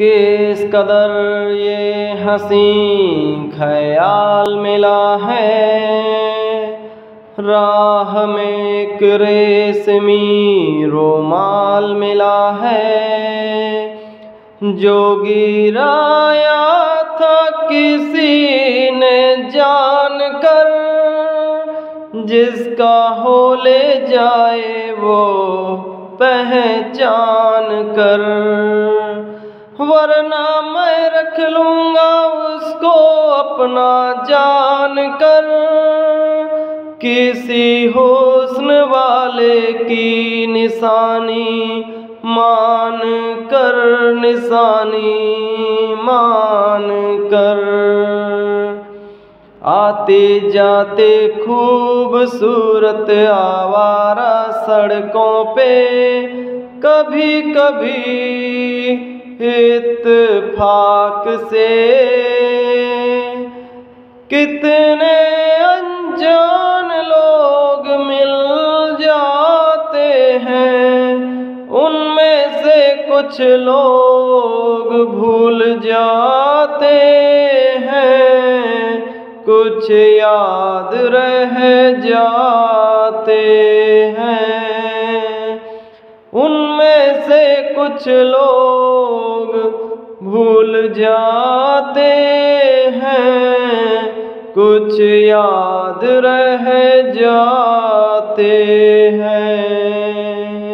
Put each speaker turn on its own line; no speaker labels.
किस कदर ये हसी ख्याल मिला है? राह में एक रेशमी रोमाल मिला है, जो गिराया था किसी ने जान कर जिसका हो ले जाए वो पहचान कर। वरना मैं रख लूँगा उसको अपना जान कर। किसी हुस्न वाले की निशानी मान कर, निशानी मान कर। आते जाते खूबसूरत आवारा सड़कों पे कभी कभी इत्तेफाक से। कितने अनजान लोग मिल जाते हैं, उनमें से कुछ लोग भूल जाते हैं। कुछ याद रह जाते हैं। उनमें से कुछ लोग भूल जाते हैं। कुछ याद रह जाते हैं।